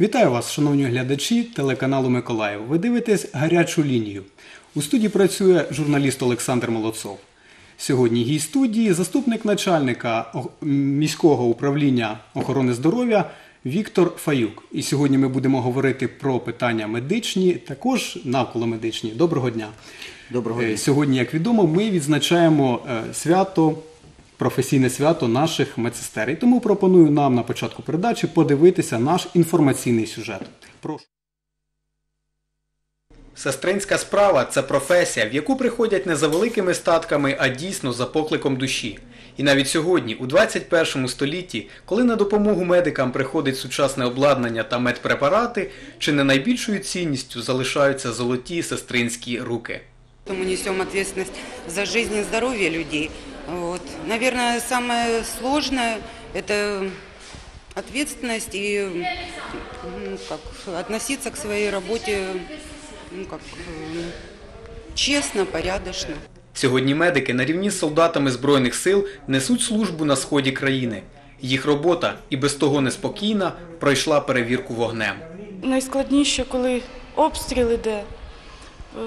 Вітаю вас, шановні глядачі телеканалу Миколаїв. Ви дивитесь гарячу лінію. У студії працює журналіст Олександр Молодцов. Сьогодні гість студії заступник начальника міського управління охорони здоров'я Віктор Фаюк. І сьогодні ми будемо говорити про питання медичні, також навколо медичні. Доброго дня. Доброго Е, дня. Сьогодні, як відомо, ми відзначаємо е, свято, професійне свято наших медсестер. І тому пропоную нам на початку передачі подивитися наш інформаційний сюжет. Прошу. Сестринська справа це професія, в яку приходять не за великими статками, а дійсно за покликом душі. І навіть сьогодні, у 21 столітті, коли на допомогу медикам приходить сучасне обладнання та медпрепарати, чи не найбільшою цінністю залишаються золоті сестринські руки. Мы несем ответственность за жизнь и здоровье людей. Вот. Наверное, самое сложное – это ответственность и ну, как, относиться к своей работе ну, как, э, честно, порядочно. Сьогодні медики на рівні з солдатами Збройних сил несуть службу на сході країни. Їх робота і без того неспокійна пройшла перевірку вогнем. Найскладніше, коли обстріл іде, е,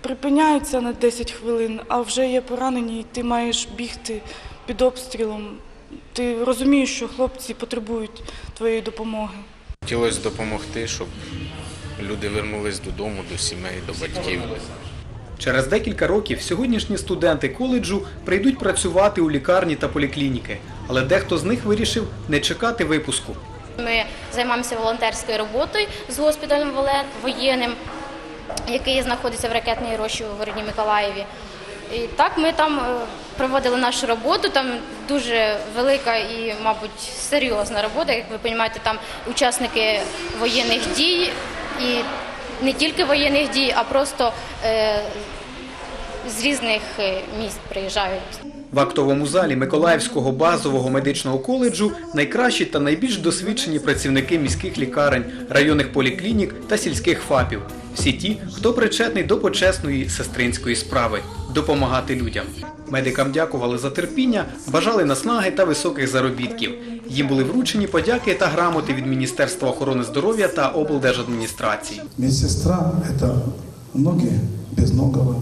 припиняються на 10 хвилин, а вже є поранені, і ти маєш бігти під обстрілом. Ти розумієш, що хлопці потребують твоєї допомоги. Хотілося допомогти, щоб люди вернулись додому, до сімей, до батьків. Через декілька років сьогоднішні студенти коледжу прийдуть працювати у лікарні та поліклініки, але дехто з них вирішив не чекати випуску. Ми займаємося волонтерською роботою з госпіталем воєнним, який знаходиться в ракетній рощі у городі Миколаєві. І так ми там е, проводили нашу роботу. Там дуже велика і, мабуть, серйозна робота. Як ви розумієте, там учасники воєнних дій і не тільки воєнних дій, а просто е, з різних е, міст приїжджають. В актовому залі Миколаївського базового медичного коледжу найкращі та найбільш досвідчені працівники міських лікарень, районних поліклінік та сільських ФАПів Всі ті, хто причетний до почесної сестринської справи допомагати людям. Медикам дякували за терпіння, бажали наснаги та високих заробітків. Їм були вручені подяки та грамоти від Міністерства охорони здоров'я та облдержадміністрації. Медсестра – это ноги безногого.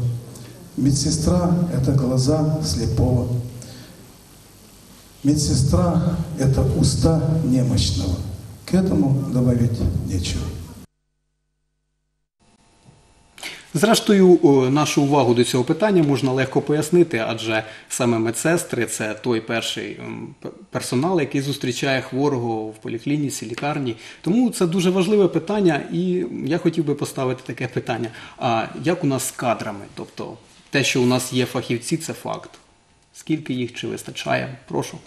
Медсестра – это глаза слепого. Медсестра – это уста немощного. К этому добавить нечего. Зрештою, нашу увагу до цього питання можна легко пояснити, адже саме медсестри це той перший ем, персонал, який зустрічає хворого в поліклініці, лікарні. Тому це дуже важливе питання, і я хотів би поставити таке питання: а як у нас з кадрами? Тобто, те, що у нас є фахівці, це факт. Скільки їх чи вистачає? Прошу.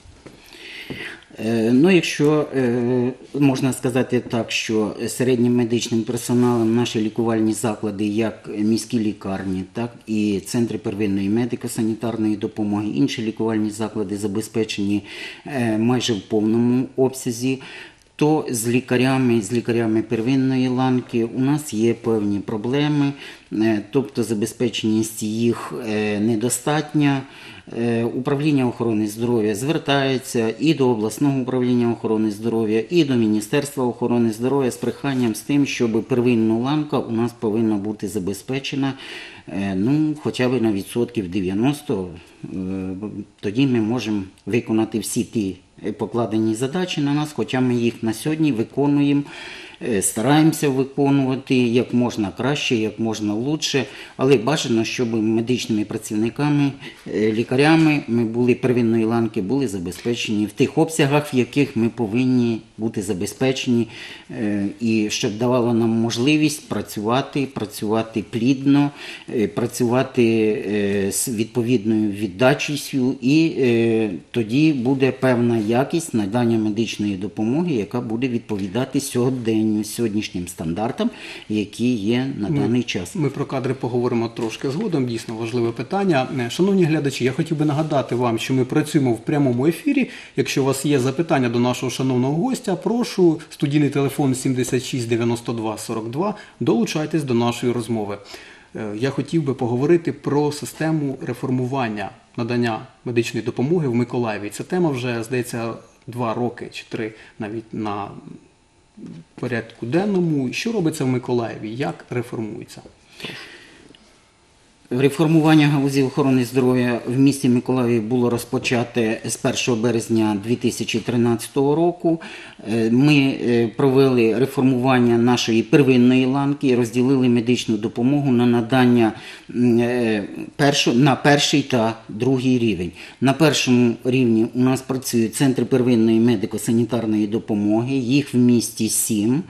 Е, Ну, якщо е, можна сказати так, що середнім медичним персоналом наші лікувальні заклади, як міські лікарні, так і центри первинної медико-санітарної допомоги, інші лікувальні заклади забезпечені е, майже в повному обсязі. То з лікарями, з лікарями первинної ланки у нас є певні проблеми, е, тобто забезпеченість їх е, недостатня. Е, Управління охорони здоров'я звертається і до обласного управління охорони здоров'я, і до Міністерства охорони здоров'я з проханням з тим, щоб первинна ланка у нас повинна бути забезпечена ну, хоча б на відсотків 90. Тоді ми можемо виконати всі ті покладені задачі на нас, хоча ми їх на сьогодні виконуємо. Е, Стараємося виконувати як можна краще, як можна лучше, але бажано, щоб медичними працівниками, е, лікарями ми були первинної ланки, були забезпечені в тих обсягах, в яких ми повинні бути забезпечені, е, і щоб давало нам можливість працювати, працювати плідно, працювати з відповідною віддачістю, і тоді буде певна якість надання медичної допомоги, яка буде відповідати сьогоденню, сьогоднішнім стандартам, які є на даний час. Ми про кадри поговоримо трошки згодом. Дійсно важливе питання. Е, Шановні глядачі, я хотів би нагадати вам, що ми працюємо в прямому ефірі. Якщо у вас є запитання до нашого шановного гостя, прошу студійний телефон 76 92 42. Долучайтесь до нашої розмови. Е, Я хотів би поговорити про систему реформування надання медичної допомоги в Миколаєві. Ця тема вже здається два роки чи три навіть на порядку денному. Що робиться в Миколаєві? Як реформується? Реформування галузі охорони здоров'я в місті Миколаєві було розпочате з 1 березня 2013 року. Е, Ми е, провели реформування нашої первинної ланки і розділили медичну допомогу на надання е, на перший та другий рівень. На першому рівні у нас працюють центри первинної медико-санітарної допомоги, їх в місті сім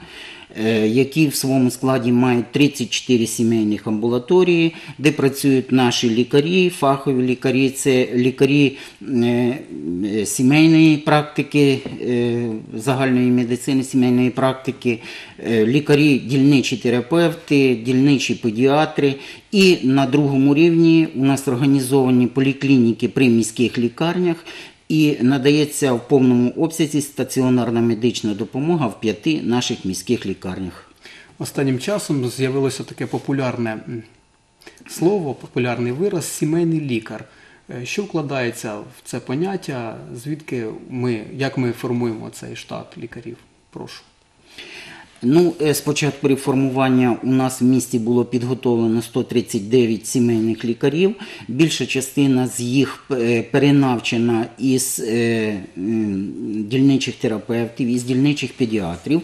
які в своєму складі мають 34 сімейних амбулаторії, де працюють наші лікарі, фахові лікарі, це лікарі е, е, сімейної практики, е, загальної медицини, сімейної практики, е, лікарі, дільничі терапевти, дільничі педіатри. І на другому рівні у нас організовані поліклініки при міських лікарнях, і надається в повному обсязі стаціонарна медична допомога в п'яти наших міських лікарнях. Останнім часом з'явилося таке популярне слово, популярний вираз сімейний лікар. Е, Що вкладається в це поняття? Звідки ми, як ми формуємо цей штат лікарів? Прошу. Ну, е, з початку реформування у нас в місті було підготовлено 139 сімейних лікарів. Більша частина з їх е, перенавчена із е, дільничих терапевтів, із дільничих педіатрів.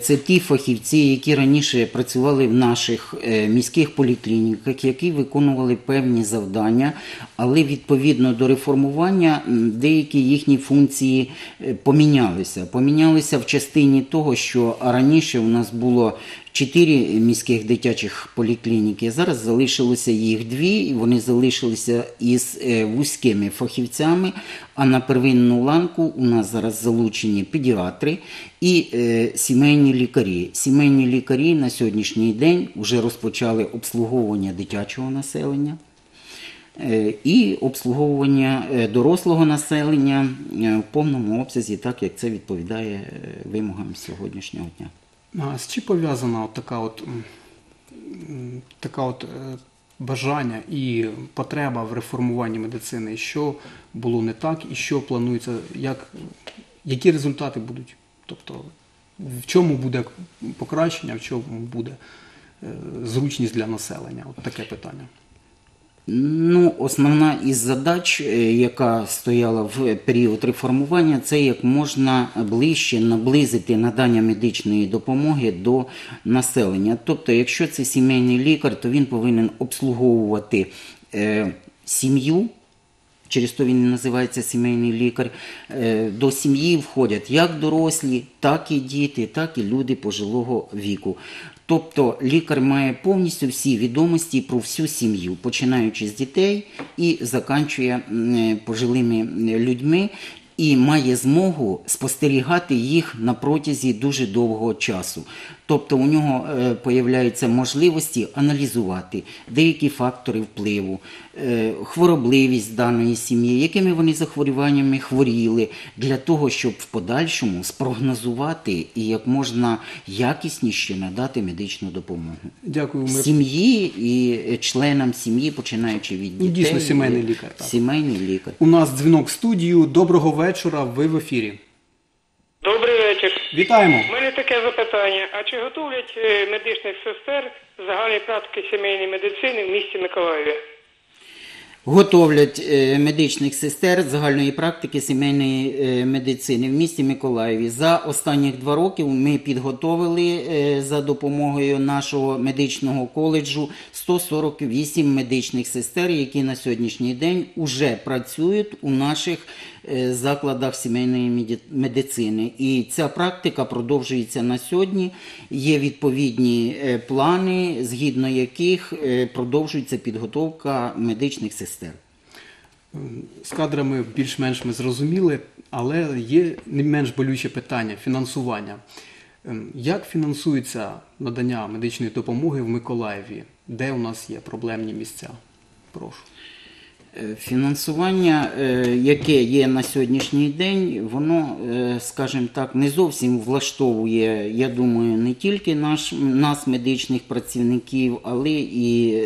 Це ті фахівці, які раніше працювали в наших міських поліклініках, які виконували певні завдання, але відповідно до реформування деякі їхні функції помінялися. Помінялися в частині того, що раніше у нас було чотири міських дитячих поліклініки. Зараз залишилося їх дві, і вони залишилися із е, вузькими фахівцями. А на первинну ланку у нас зараз залучені педіатри і е, сімейні лікарі. Сімейні лікарі на сьогоднішній день вже розпочали обслуговування дитячого населення. Е, І обслуговування дорослого населення в повному обсязі, так як це відповідає вимогам сьогоднішнього дня. З чим пов'язана от така от, така от е, бажання і потреба в реформуванні медицини? Що було не так і що планується, як, які результати будуть? Тобто, в чому буде покращення, в чому буде е, зручність для населення? От таке питання. Ну, основна із задач, е, яка стояла в період реформування, це як можна ближче наблизити надання медичної допомоги до населення. Тобто, якщо це сімейний лікар, то він повинен обслуговувати е, сім'ю. Через то він називається сімейний лікар. Е, До сім'ї входять як дорослі, так і діти, так і люди пожилого віку. Тобто лікар має повністю всі відомості про всю сім'ю, починаючи з дітей і заканчує пожилими людьми, і має змогу спостерігати їх на протязі дуже довгого часу. Тобто у нього е, появляються можливості аналізувати деякі фактори впливу, е, хворобливість даної сім'ї, якими вони захворюваннями хворіли, для того, щоб в подальшому спрогнозувати і як можна якісніше надати медичну допомогу. Дякую. Ми Сім'ї і е, членам сім'ї, починаючи від Ну, дітей. дійсно, сімейний лікар, так. Сімейний лікар. У нас дзвінок в студію. Доброго вечора. Ви в ефірі. Добрий вечір. Вітаємо. Таке запитання. А чи готовлять е, медичних сестер загальної практики сімейної медицини в місті Миколаєві? Готовлять е, медичних сестер загальної практики сімейної е, медицини в місті Миколаєві. За останні два роки ми підготовили за допомогою нашого медичного коледжу 148 медичних сестер, які на сьогоднішній день вже працюють у наших закладах сімейної медицини. І ця практика продовжується на сьогодні. Є відповідні е, плани, згідно яких е, продовжується підготовка медичних сестер. З кадрами більш-менш ми зрозуміли, але є не менш болюче питання фінансування. Ем, Як фінансується надання медичної допомоги в Миколаєві? Де у нас є проблемні місця? Прошу. Е, Фінансування, е, яке є на сьогоднішній день, воно, е, скажімо так, не зовсім влаштовує, я думаю, не тільки наш, нас, медичних працівників, але і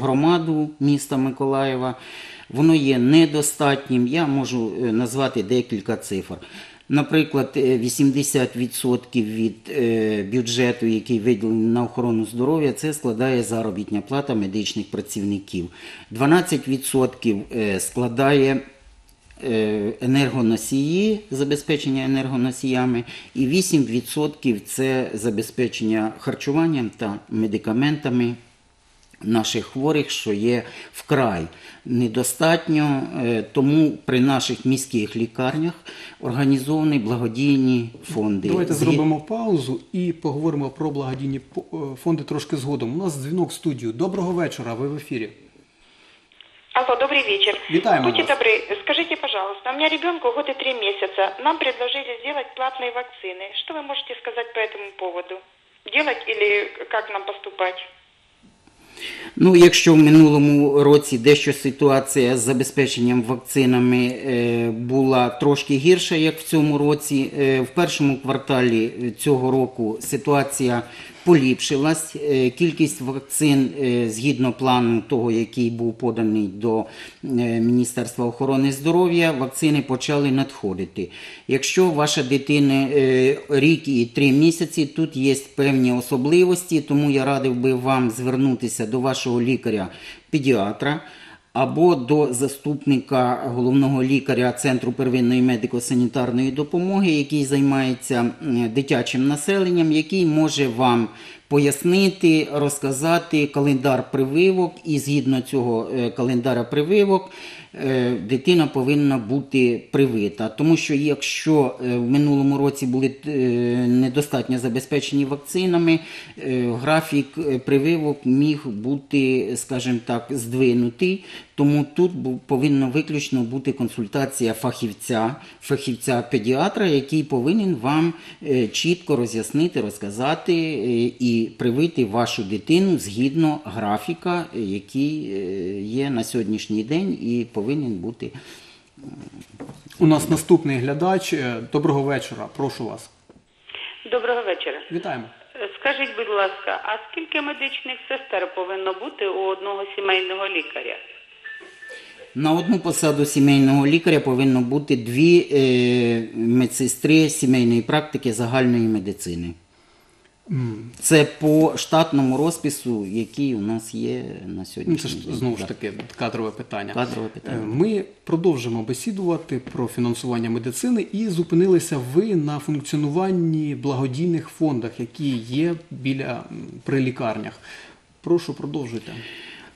громаду міста Миколаєва. Воно є недостатнім. Я можу назвати декілька цифр. Наприклад, е, 80% від е, бюджету, який виділений на охорону здоров'я, це складає заробітня плата медичних працівників. 12% е, складає е, енергоносії, забезпечення енергоносіями, і 8% це забезпечення харчуванням та медикаментами наших хворих, що є вкрай недостатньо. Е, Тому при наших міських лікарнях організовані благодійні фонди. Давайте Згід- зробимо паузу і поговоримо про благодійні по- е, фонди трошки згодом. У нас дзвінок в студію. Доброго вечора, ви в ефірі. Алло, добрый вечер. Витаем Будьте вас. добры, скажите, пожалуйста, у меня ребенку год и три месяца. Нам предложили сделать платные вакцины. Что вы можете сказать по этому поводу? Делать или как нам поступать? Ну, якщо в минулому році дещо ситуація з забезпеченням вакцинами е, була трошки гірша, як в цьому році, е, в першому кварталі цього року ситуація поліпшилась. Е, Кількість вакцин е, згідно плану того, який був поданий до е, Міністерства охорони здоров'я, вакцини почали надходити. Якщо ваша дитина рік і три місяці, тут є певні особливості, тому я радив би вам звернутися до вашого лікаря-педіатра або до заступника головного лікаря Центру первинної медико-санітарної допомоги, який займається дитячим населенням, який може вам пояснити, розказати календар прививок, і згідно цього календара календаря прививок е, дитина повинна бути привита. Тому що якщо е, в минулому році були е, недостатньо забезпечені вакцинами, е, графік е, прививок міг бути, скажімо так, здвинутий. Тому тут повинна виключно бути консультація фахівця, фахівця-педіатра, який повинен вам е, чітко роз'яснити, розказати е, і привити вашу дитину згідно графіка, е, який є на сьогоднішній день і повинен бути. У нас наступний глядач. Доброго вечора, прошу вас. Доброго вечора. Вітаємо. Скажіть, будь ласка, а скільки медичних сестер повинно бути у одного сімейного лікаря? На одну посаду сімейного лікаря повинно бути дві е, медсестри сімейної практики загальної медицини. Це по штатному розпису, який у нас є на Ну, сьогоднішній Це ж знову ж таки кадрове питання. Кадрове Е, питання. Ми продовжимо бесідувати про фінансування медицини і зупинилися ви на функціонуванні благодійних фондах, які є біля при лікарнях. Прошу продовжуйте.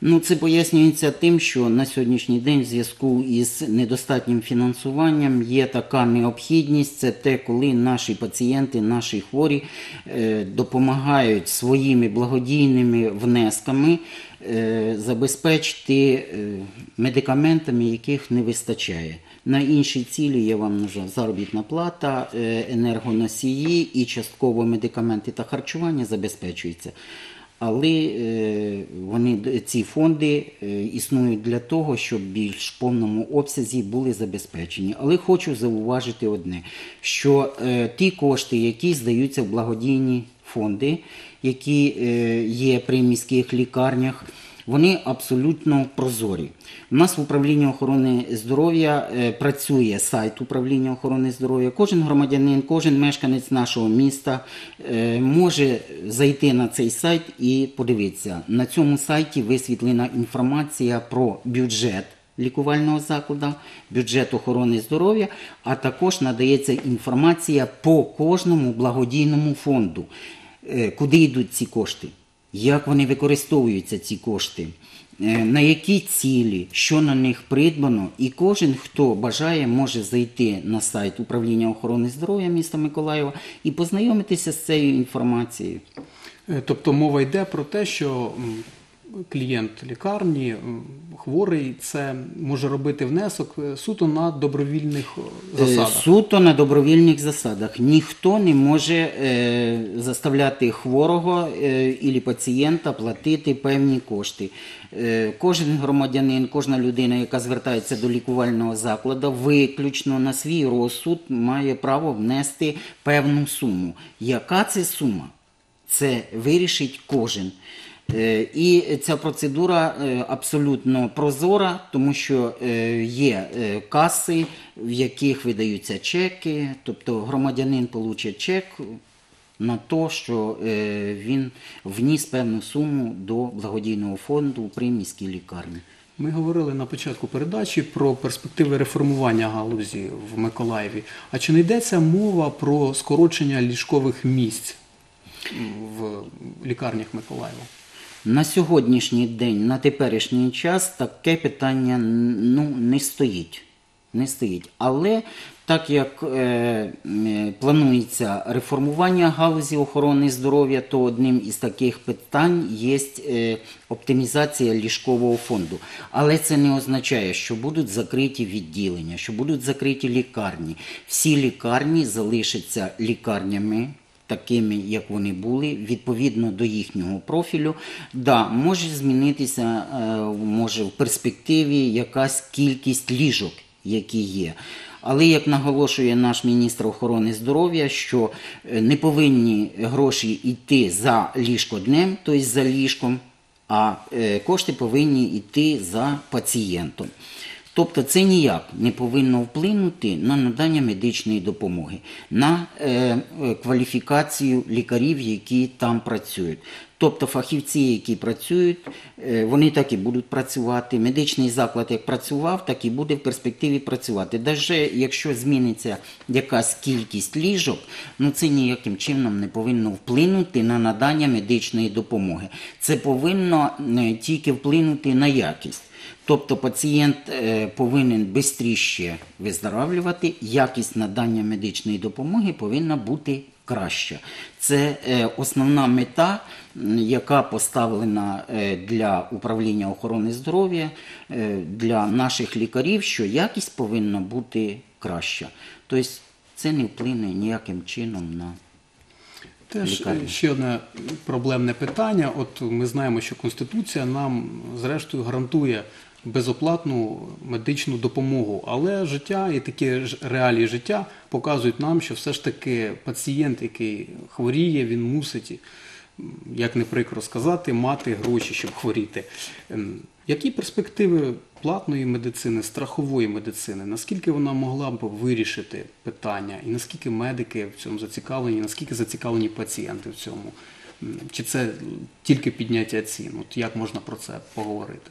Ну, це пояснюється тим, що на сьогоднішній день в зв'язку із недостатнім фінансуванням є така необхідність, це те, коли наші пацієнти, наші хворі е, допомагають своїми благодійними внесками е, забезпечити е, медикаментами, яких не вистачає. На інші цілі я вам нажав заробітна плата, енергоносії і частково медикаменти та харчування забезпечуються. Але е, вони ці фонди е, існують для того, щоб більш повному обсязі були забезпечені. Але хочу зауважити одне: що е, ті кошти, які здаються в благодійні фонди, які є при міських лікарнях, вони абсолютно прозорі. У нас в управлінні охорони здоров'я е, працює сайт управління охорони здоров'я. Кожен громадянин, кожен мешканець нашого міста е, може зайти на цей сайт і подивитися. На цьому сайті висвітлена інформація про бюджет лікувального закладу, бюджет охорони здоров'я, а також надається інформація по кожному благодійному фонду, Е, куди йдуть ці кошти, як вони використовуються, ці кошти, е, на які цілі, що на них придбано, і кожен, хто бажає, може зайти на сайт управління охорони здоров'я міста Миколаєва і познайомитися з цією інформацією. Е, Тобто мова йде про те, що клієнт лікарні, хворий, це може робити внесок е, суто на добровільних е, Е, засадах. Суто на добровільних засадах. Ніхто не може заставляти хворого і пацієнта платити певні кошти. Кожен громадянин, кожна людина, яка звертається до лікувального закладу, виключно на свій розсуд має право внести певну суму. Яка це сума? Це вирішить кожен. Е, І ця процедура е, абсолютно прозора, тому що е, є каси, в яких видаються чеки, тобто громадянин получить чек на те, що він вніс певну суму до благодійного фонду при міській лікарні. Ми говорили на початку передачі про перспективи реформування галузі в Миколаєві. А чи не йдеться мова про скорочення ліжкових місць в лікарнях Миколаєва? На сьогоднішній день, на теперішній час, таке питання ну, не стоїть. Не стоїть. Але так як е, планується реформування галузі охорони здоров'я, то одним із таких питань є е, оптимізація ліжкового фонду. Але це не означає, що будуть закриті відділення, що будуть закриті лікарні. Всі лікарні залишаться лікарнями такими, як вони були, відповідно до їхнього профілю. Да, може змінитися, е, може в перспективі якась кількість ліжок, які є. Але як наголошує наш міністр охорони здоров'я, що е, не повинні гроші йти за ліжкоднем, тобто за ліжком, а е, кошти повинні йти за пацієнтом. Тобто це ніяк не повинно вплинути на надання медичної допомоги, на е, е, кваліфікацію лікарів, які там працюють. Тобто фахівці, які працюють, е, вони так і будуть працювати. Медичний заклад як працював, так і буде в перспективі працювати. Навіть якщо зміниться якась кількість ліжок, ну це ніяким чином не повинно вплинути на надання медичної допомоги. Це повинно е, тільки вплинути на якість. Тобто пацієнт е, повинен швидше виздоравлювати, якість надання медичної допомоги повинна бути краща. Це е, основна мета, яка поставлена е, для управління охорони здоров'я, е, для наших лікарів, що якість повинна бути краща. Тобто це не вплине ніяким чином на Теж Лікарні. ще одне проблемне питання. От ми знаємо, що Конституція нам зрештою гарантує безоплатну медичну допомогу, але життя і такі реалії життя показують нам, що все ж таки пацієнт, який хворіє, він мусить, як не прикро сказати, мати гроші, щоб хворіти. Ем, Які перспективи платної медицини, страхової медицини? Наскільки вона могла б вирішити питання, і наскільки медики в цьому зацікавлені, наскільки зацікавлені пацієнти в цьому? Чи це тільки підняття цін? От як можна про це поговорити?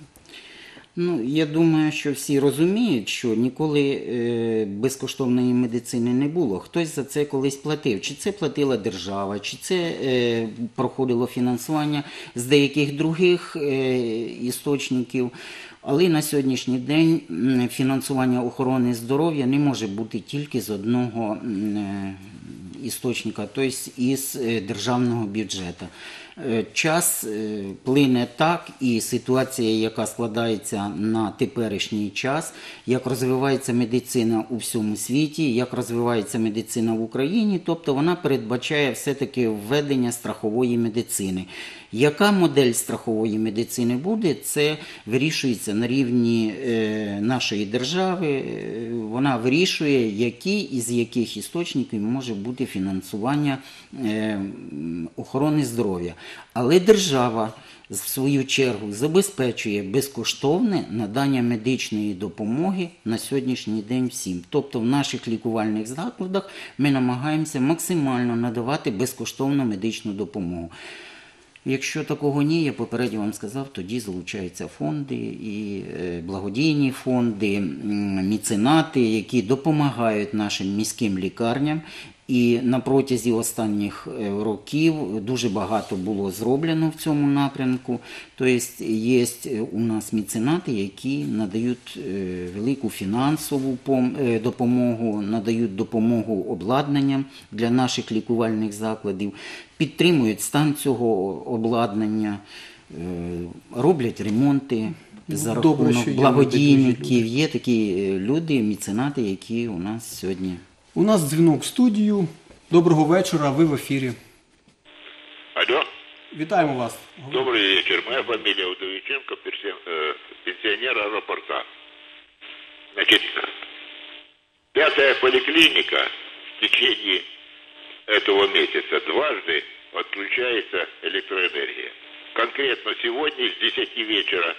Ну, я думаю, що всі розуміють, що ніколи е, безкоштовної медицини не було. Хтось за це колись платив. Чи це платила держава, чи це е, проходило фінансування з деяких других е, істочників. Але на сьогоднішній день фінансування охорони здоров'я не може бути тільки з одного е, істочника, тобто із е, державного бюджету. Е, Час е, плине так, і ситуація, яка складається на теперішній час, як розвивається медицина у всьому світі, як розвивається медицина в Україні, тобто вона передбачає все-таки введення страхової медицини. Яка модель страхової медицини буде, це вирішується на рівні е, нашої держави. Е, Вона вирішує, які із яких істочників може бути фінансування е, охорони здоров'я. Але держава в свою чергу забезпечує безкоштовне надання медичної допомоги на сьогоднішній день всім. Тобто в наших лікувальних закладах ми намагаємося максимально надавати безкоштовну медичну допомогу. Якщо такого ні, я попередньо вам сказав, тоді залучаються фонди і е, благодійні фонди, міценати, які допомагають нашим міським лікарням. І на протязі останніх е, років дуже багато було зроблено в цьому напрямку. Тобто є у нас міценати, які надають е, велику фінансову е, допомогу, надають допомогу обладнанням для наших лікувальних закладів, підтримують стан цього обладнання, е, роблять ремонти. За Ну, рахунок благодійників є такі е, люди, міценати, які у нас сьогодні У нас дзвінок в студію. Доброго вечора, ви в ефірі. Алло, Вітаємо вас. добрый вечер. Моя фамилия Удовиченко, персен- э, пенсионер аэропорта. Значит, пятая поликлиника в течение этого месяца дважды отключается электроэнергия. конкретно сегодня с 10 вечера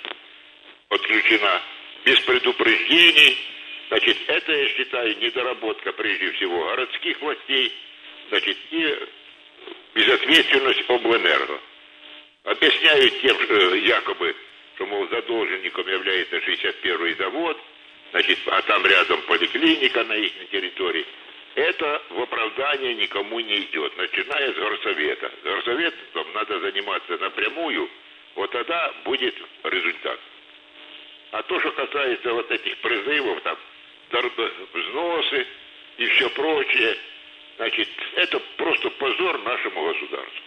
отключена без предупреждений. Значит, это, я считаю, недоработка прежде всего городских властей, значит, и безответственность обленерго. Объясняют тем, э, якобы, что, мол, задолженником является 61-й завод, значит, а там рядом поликлиника на их территории. Это в оправдание никому не идет, начиная с горсовета. С горсоветом надо заниматься напрямую, вот тогда будет результат. А то, что касается вот этих призывов, там, взносы и все прочее, значит, это просто позор нашему государству.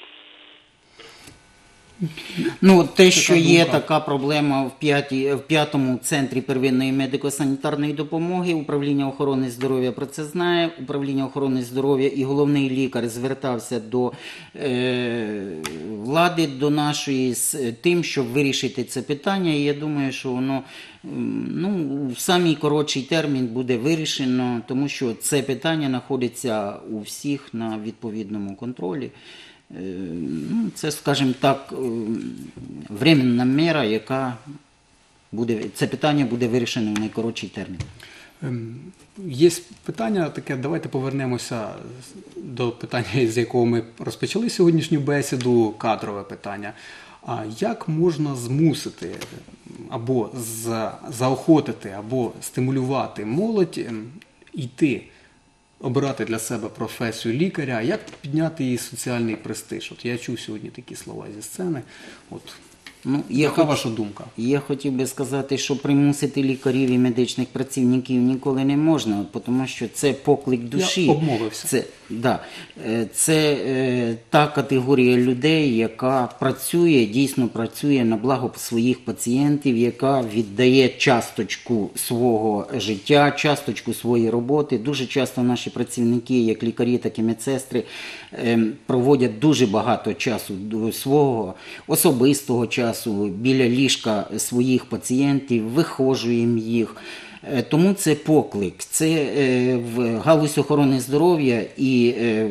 Ну, те, що є така проблема в, п'ятій, в п'ятому центрі первинної медико-санітарної допомоги, управління охорони здоров'я про це знає. Управління охорони здоров'я і головний лікар звертався до е, влади, до нашої з тим, щоб вирішити це питання. І я думаю, що воно ну, в самий коротший термін буде вирішено, тому що це питання знаходиться у всіх на відповідному контролі. Е, Ну, це, скажімо так, е, временна мера, яка буде, це питання буде вирішено в найкоротший термін. Ем, Є питання таке, давайте повернемося до питання, з якого ми розпочали сьогоднішню бесіду, кадрове питання. А як можна змусити або за- заохотити, або стимулювати молодь ем, йти, обирати для себе професію лікаря, як підняти її соціальний престиж? От я чув сьогодні такі слова зі сцени. От Ну, я яка хоч- ваша думка? Я хотів би сказати, що примусити лікарів і медичних працівників ніколи не можна, тому що це поклик душі. обмовився. Це, да, Е, це е, та категорія людей, яка працює, дійсно працює на благо своїх пацієнтів, яка віддає часточку свого життя, часточку своєї роботи. Дуже часто наші працівники, як лікарі, так і медсестри, е, проводять дуже багато часу свого особистого часу біля ліжка своїх пацієнтів, вихожуємо їх. Е, Тому це поклик, це е, в галузь охорони здоров'я і е,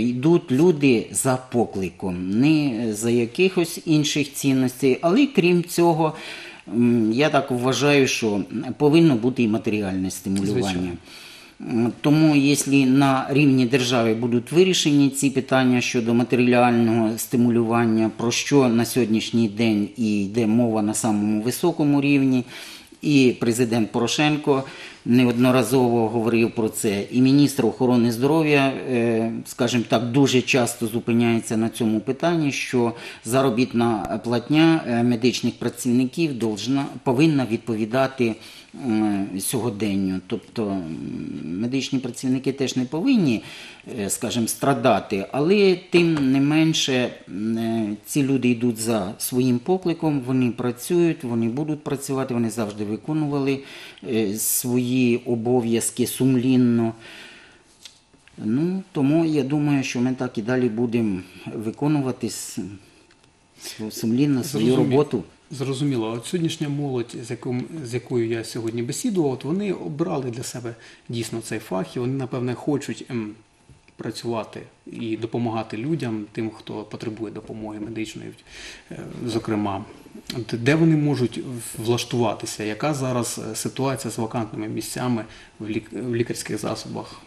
йдуть люди за покликом, не за якихось інших цінностей, але крім цього, я так вважаю, що повинно бути і матеріальне стимулювання. Звичайно. М, Тому, якщо на рівні держави будуть вирішені ці питання щодо матеріального стимулювання, про що на сьогоднішній день і йде мова на самому високому рівні, і президент Порошенко неодноразово говорив про це, і міністр охорони здоров'я, е, скажімо так, дуже часто зупиняється на цьому питанні, що заробітна платня е, медичних працівників повинна відповідати сьогоденню. Тобто медичні працівники теж не повинні, е, скажімо, страдати, але тим не менше ці люди йдуть за своїм покликом, вони працюють, вони будуть працювати, вони завжди виконували е, свої обов'язки сумлінно. Ну, тому я думаю, що ми так і далі будемо виконувати сумлінно свою Зрозумів- роботу. Зрозуміло. От сьогоднішня молодь, з, яким, з якою я сьогодні бесідував, от вони обрали для себе дійсно цей фах, і вони, напевне, хочуть ем, працювати і допомагати людям, тим, хто потребує допомоги медичної, е, зокрема. Де вони можуть влаштуватися? Яка зараз е, ситуація з вакантними місцями в, лік... в лікарських засобах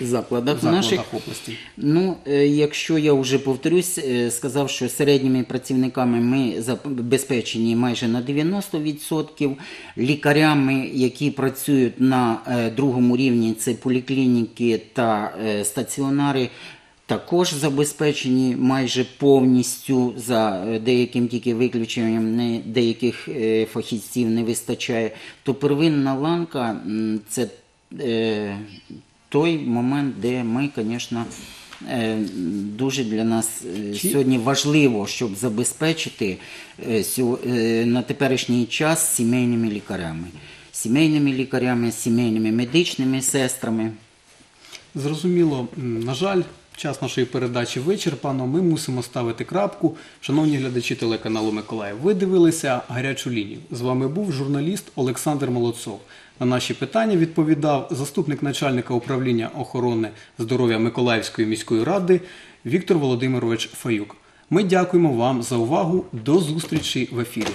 Закладах, закладах наших області? Ну, е, якщо я вже повторюсь, е, сказав, що середніми працівниками ми забезпечені майже на 90%. Лікарями, які працюють на другому рівні, це поліклініки та стаціонари. Також забезпечені майже повністю за е, деяким тільки виключенням, не деяких е, фахівців не вистачає. То первинна ланка це е, той момент, де ми, звісно, дуже для нас сьогодні важливо, щоб забезпечити на теперішній час сімейними лікарями. Сімейними лікарями, сімейними медичними сестрами. Зрозуміло, на жаль, час нашої передачі вичерпано. Ми мусимо ставити крапку. Шановні глядачі телеканалу Миколаїв, ви дивилися гарячу лінію. З вами був журналіст Олександр Молодцов. На наші питання відповідав заступник начальника управління охорони здоров'я Миколаївської міської ради Віктор Володимирович Фаюк. Ми дякуємо вам за увагу. До зустрічі в ефірі.